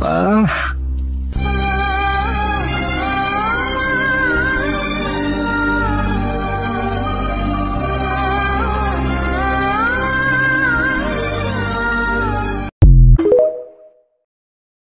啊。